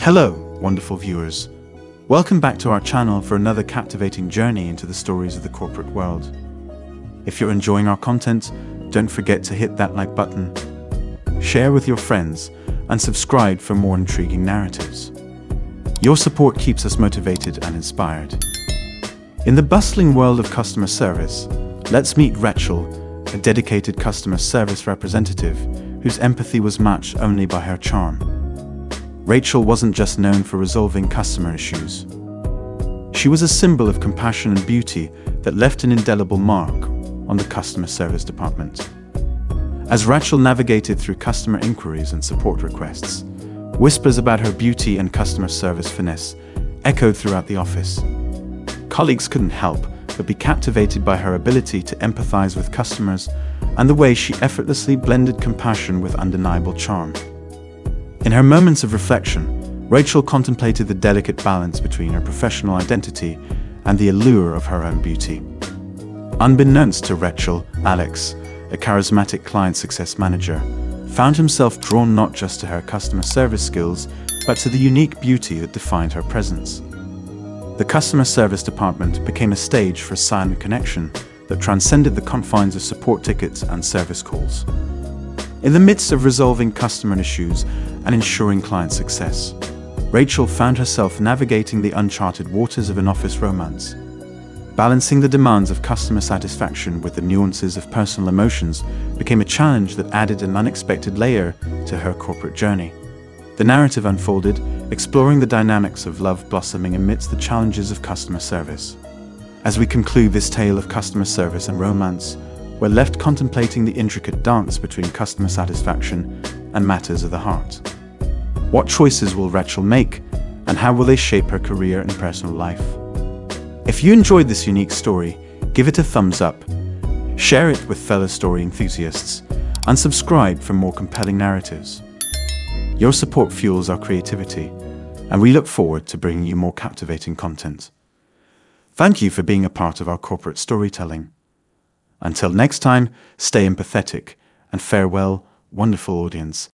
Hello, wonderful viewers. Welcome back to our channel for another captivating journey into the stories of the corporate world. If you're enjoying our content, don't forget to hit that like button, share with your friends, and subscribe for more intriguing narratives. Your support keeps us motivated and inspired. In the bustling world of customer service, let's meet Rachel, a dedicated customer service representative whose empathy was matched only by her charm. Rachel wasn't just known for resolving customer issues. She was a symbol of compassion and beauty that left an indelible mark on the customer service department. As Rachel navigated through customer inquiries and support requests, whispers about her beauty and customer service finesse echoed throughout the office. Colleagues couldn't help but be captivated by her ability to empathize with customers and the way she effortlessly blended compassion with undeniable charm. In her moments of reflection, Rachel contemplated the delicate balance between her professional identity and the allure of her own beauty. Unbeknownst to Rachel, Alex, a charismatic client success manager, found himself drawn not just to her customer service skills, but to the unique beauty that defined her presence. The customer service department became a stage for a silent connection that transcended the confines of support tickets and service calls. In the midst of resolving customer issues and ensuring client success, Rachel found herself navigating the uncharted waters of an office romance. Balancing the demands of customer satisfaction with the nuances of personal emotions became a challenge that added an unexpected layer to her corporate journey. The narrative unfolded, exploring the dynamics of love blossoming amidst the challenges of customer service. As we conclude this tale of customer service and romance, we're left contemplating the intricate dance between customer satisfaction and matters of the heart. What choices will Rachel make, and how will they shape her career and personal life? If you enjoyed this unique story, give it a thumbs up, share it with fellow story enthusiasts, and subscribe for more compelling narratives. Your support fuels our creativity, and we look forward to bringing you more captivating content. Thank you for being a part of our corporate storytelling. Until next time, stay empathetic and farewell, wonderful audience.